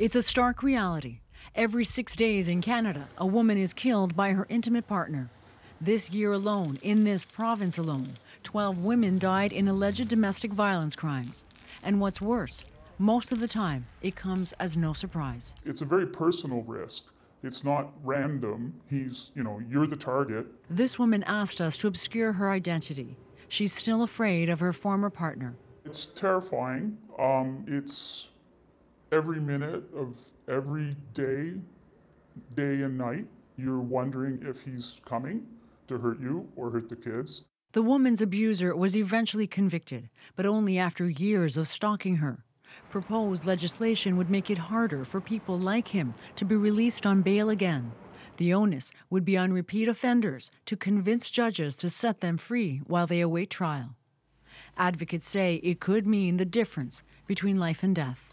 It's a stark reality. Every six days in Canada, a woman is killed by her intimate partner. This year alone, in this province alone, 12 women died in alleged domestic violence crimes. And what's worse, most of the time, it comes as no surprise. It's a very personal risk. It's not random. He's, you know, you're the target. This woman asked us to obscure her identity. She's still afraid of her former partner. It's terrifying. Um, it's every minute of every day, day and night, you're wondering if he's coming to hurt you or hurt the kids. The woman's abuser was eventually convicted, but only after years of stalking her. Proposed legislation would make it harder for people like him to be released on bail again. The onus would be on repeat offenders to convince judges to set them free while they await trial. Advocates say it could mean the difference between life and death.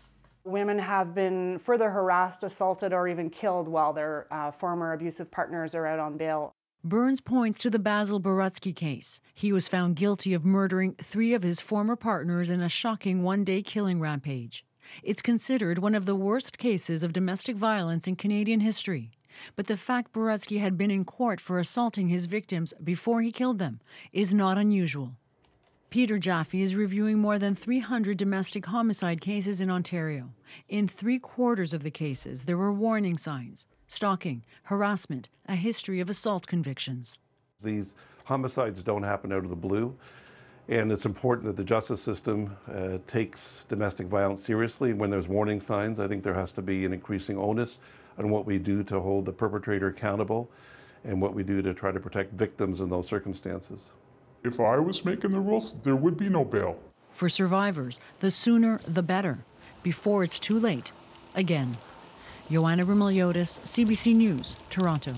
Women have been further harassed, assaulted, or even killed while their uh, former abusive partners are out on bail. Burns points to the Basil Borutski case. He was found guilty of murdering three of his former partners in a shocking one day killing rampage. It's considered one of the worst cases of domestic violence in Canadian history. But the fact Borutski had been in court for assaulting his victims before he killed them is not unusual. Peter Jaffe is reviewing more than 300 domestic homicide cases in Ontario. In three quarters of the cases, there were warning signs stalking, harassment, a history of assault convictions. These homicides don't happen out of the blue, and it's important that the justice system uh, takes domestic violence seriously. When there's warning signs, I think there has to be an increasing onus on what we do to hold the perpetrator accountable and what we do to try to protect victims in those circumstances. If I was making the rules, there would be no bail. For survivors, the sooner the better, before it's too late. Again. Ioanna Roumeliotis, CBC News, Toronto.